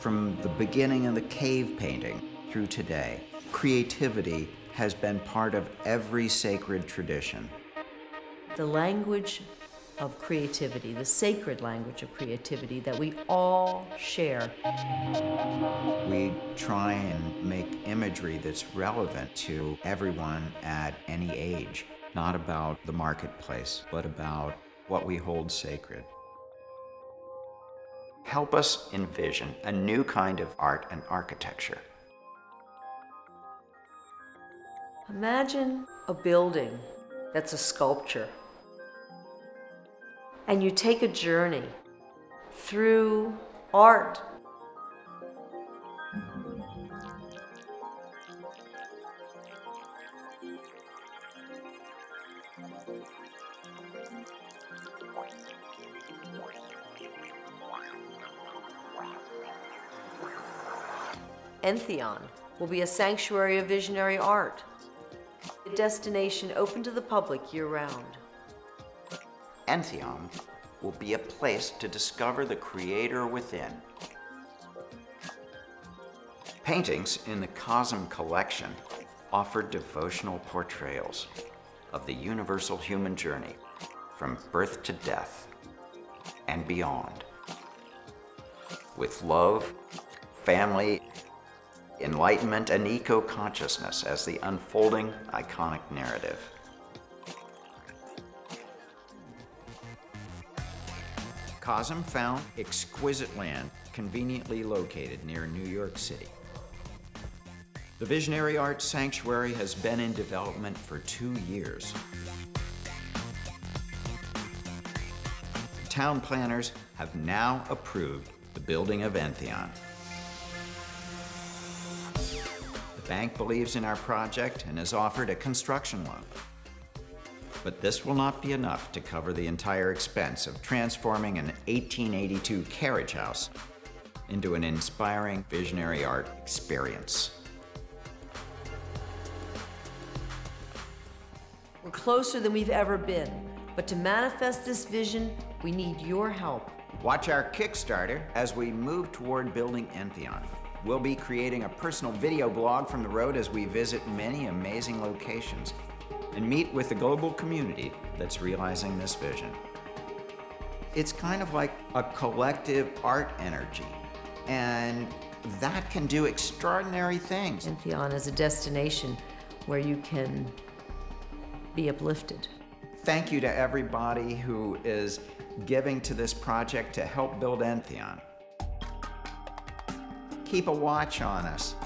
From the beginning of the cave painting through today, creativity has been part of every sacred tradition. The language of creativity, the sacred language of creativity that we all share. We try and make imagery that's relevant to everyone at any age, not about the marketplace, but about what we hold sacred. Help us envision a new kind of art and architecture. Imagine a building that's a sculpture and you take a journey through art. Entheon will be a sanctuary of visionary art, a destination open to the public year-round. Entheon will be a place to discover the creator within. Paintings in the Cosm collection offer devotional portrayals of the universal human journey from birth to death and beyond. With love, family, enlightenment, and eco-consciousness as the unfolding iconic narrative. Cosm found exquisite land conveniently located near New York City. The Visionary Arts Sanctuary has been in development for two years. Town planners have now approved the building of Entheon. The bank believes in our project and has offered a construction loan. But this will not be enough to cover the entire expense of transforming an 1882 carriage house into an inspiring visionary art experience. We're closer than we've ever been, but to manifest this vision, we need your help. Watch our Kickstarter as we move toward building Entheon. We'll be creating a personal video blog from the road as we visit many amazing locations and meet with the global community that's realizing this vision. It's kind of like a collective art energy, and that can do extraordinary things. Entheon is a destination where you can be uplifted. Thank you to everybody who is giving to this project to help build Entheon. Keep a watch on us.